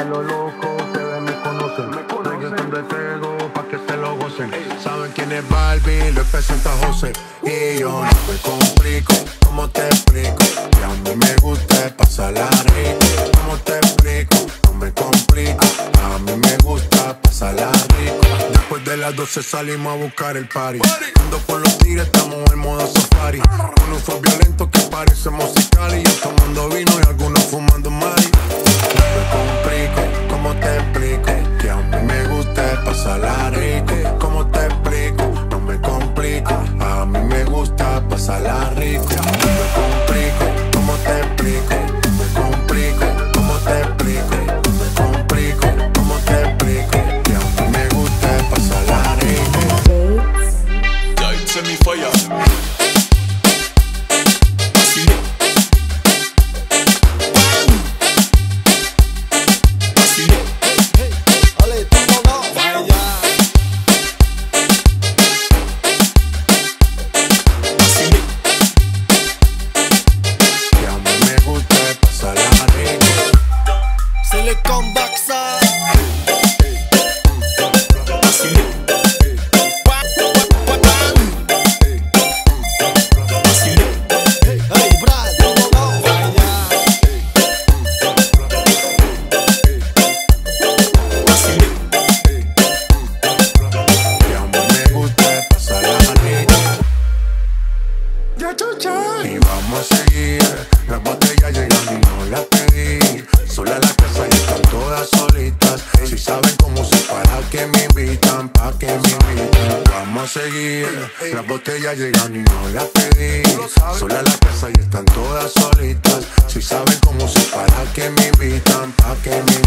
a lo loco, ustedes me conocen. Me conocen de tego pa' que se lo gocen. Saben quién es Barbie, lo presenta José. Y yo no me complico, ¿cómo te explico? Que a mí me gusta pasarla rico. ¿Cómo te explico? No me complico. A mí me gusta pasarla rico. Después de las 12 salimos a buscar el party. Cuando con los tigres estamos en modo safari. Uno fue violento que parece musical. Y yo tomando pasarla rico. Me complico, ¿cómo te explico? Me complico, ¿cómo te explico? Me complico, ¿cómo te explico? Que a mí me gusta pasarla rico. Yeah, it send me para que me invitan, pa' que me invitan. Vamos a seguir. Las botellas llegan y no las pedí. Sola la casa y están todas solitas. Si saben cómo se para que me invitan, pa' que me